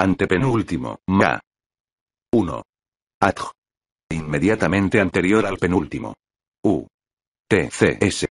Antepenúltimo, ma. 1. Adj. Inmediatamente anterior al penúltimo. U. T. C. S.